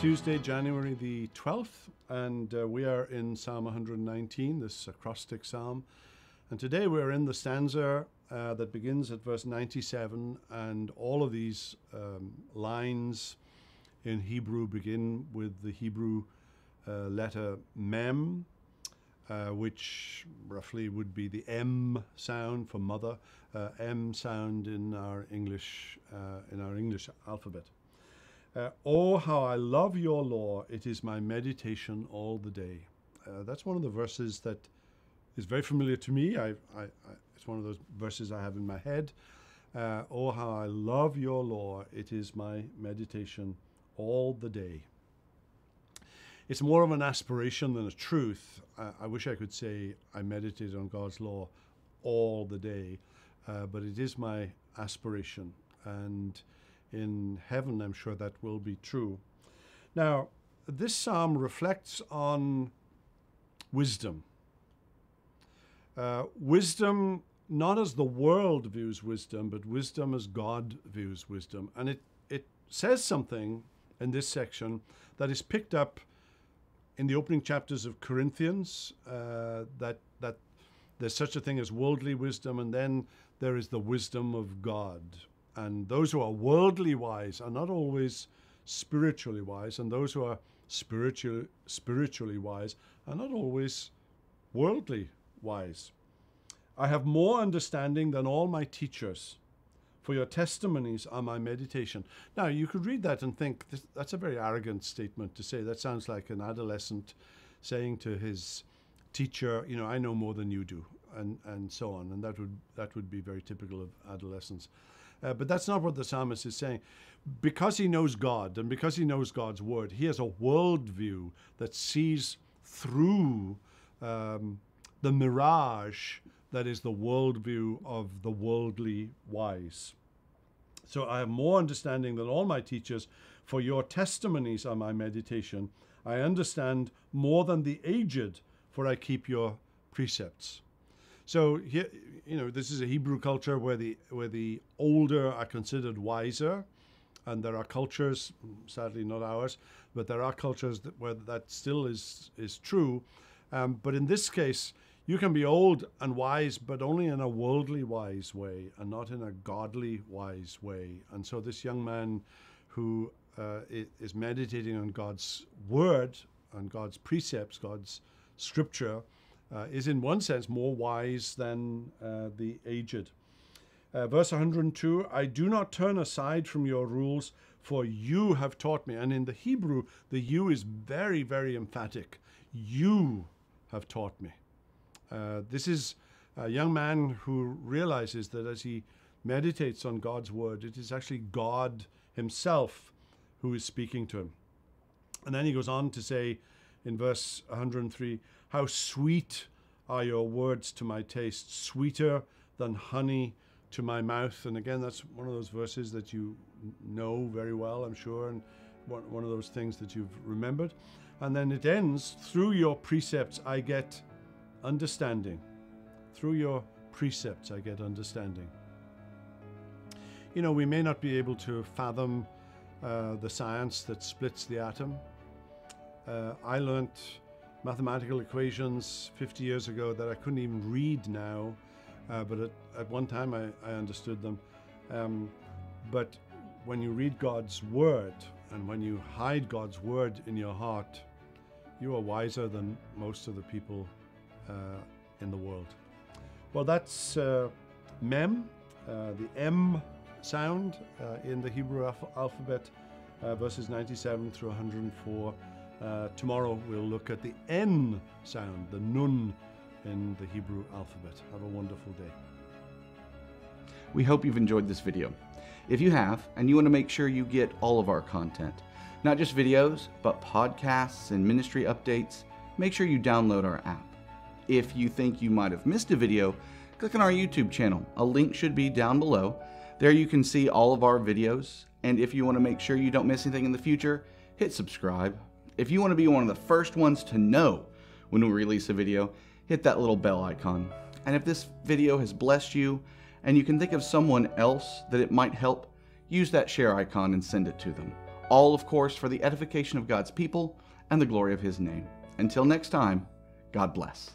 Tuesday, January the 12th, and uh, we are in Psalm 119, this acrostic psalm. And today we're in the stanza uh, that begins at verse 97, and all of these um, lines in Hebrew begin with the Hebrew uh, letter mem, uh, which roughly would be the M sound for mother, uh, M sound in our English uh, in our English alphabet. Uh, oh, how I love your law! It is my meditation all the day. Uh, that's one of the verses that is very familiar to me. I, I, I, it's one of those verses I have in my head. Uh, oh, how I love your law! It is my meditation all the day. It's more of an aspiration than a truth. I wish I could say I meditate on God's law all the day, uh, but it is my aspiration. And in heaven, I'm sure that will be true. Now, this psalm reflects on wisdom. Uh, wisdom, not as the world views wisdom, but wisdom as God views wisdom. And it, it says something in this section that is picked up in the opening chapters of Corinthians uh, that, that there's such a thing as worldly wisdom, and then there is the wisdom of God. And those who are worldly wise are not always spiritually wise, and those who are spiritual, spiritually wise are not always worldly wise. I have more understanding than all my teachers, for your testimonies are my meditation. Now, you could read that and think that's a very arrogant statement to say. That sounds like an adolescent saying to his teacher, you know, I know more than you do, and, and so on. And that would, that would be very typical of adolescence. Uh, but that's not what the psalmist is saying. Because he knows God and because he knows God's word, he has a worldview that sees through um, the mirage that is the worldview of the worldly wise. So I have more understanding than all my teachers, for your testimonies are my meditation. I understand more than the aged, for I keep your precepts. So here, you know, this is a Hebrew culture where the where the older are considered wiser, and there are cultures, sadly not ours, but there are cultures that, where that still is is true. Um, but in this case, you can be old and wise, but only in a worldly wise way, and not in a godly wise way. And so this young man, who uh, is meditating on God's word, on God's precepts, God's scripture uh, is in one sense more wise than uh, the aged. Uh, verse 102 I do not turn aside from your rules, for you have taught me. And in the Hebrew, the you is very, very emphatic. You have taught me. Uh, this is a young man who realizes that as he meditates on God's word, it is actually God Himself who is speaking to him. And then he goes on to say in verse 103 how sweet are your words to my taste, sweeter than honey to my mouth. And again, that's one of those verses that you know very well, I'm sure, and one, of those things that you've remembered. And then it ends through your precepts, I get understanding. Through your precepts, I get understanding. You know, we may not be able to fathom uh, the science that splits the atom. Uh, I learnt mathematical equations 50 years ago that I couldn't even read now, uh, but at, at, one time I, I understood them. Um, but when you read God's word and when you hide God's word in your heart, you are wiser than most of the people uh, in the world. Well, that's uh, Mem, uh, the M sound uh, in the Hebrew alph alphabet, uh, verses 97 through 104. Uh, tomorrow we'll look at the N sound, the Nun in the Hebrew alphabet. Have a wonderful day. We hope you've enjoyed this video. If you have, and you want to make sure you get all of our content, not just videos, but podcasts and ministry updates, make sure you download our app. If you think you might have missed a video, click on our YouTube channel. A link should be down below. There you can see all of our videos, and if you want to make sure you don't miss anything in the future, hit subscribe if you want to be one of the first ones to know when we release a video, hit that little bell icon. And if this video has blessed you and you can think of someone else that it might help, use that share icon and send it to them. All, of course, for the edification of God's people and the glory of His name. Until next time, God bless.